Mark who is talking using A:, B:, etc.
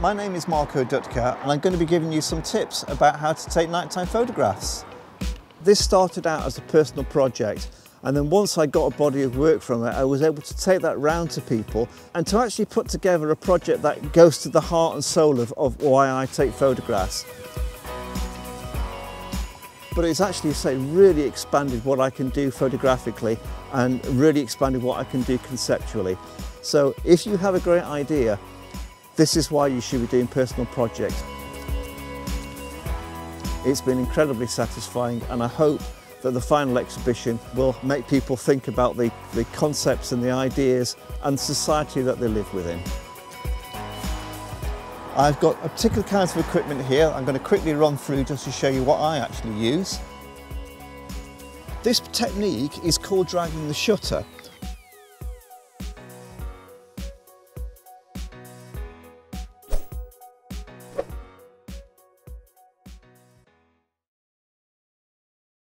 A: My name is Marko Dutka and I'm going to be giving you some tips about how to take nighttime photographs. This started out as a personal project and then once I got a body of work from it, I was able to take that round to people and to actually put together a project that goes to the heart and soul of, of why I take photographs. But it's actually say really expanded what I can do photographically and really expanded what I can do conceptually. So if you have a great idea, this is why you should be doing personal projects. It's been incredibly satisfying and I hope that the final exhibition will make people think about the, the concepts and the ideas and society that they live within. I've got a particular kind of equipment here I'm going to quickly run through just to show you what I actually use. This technique is called dragging the shutter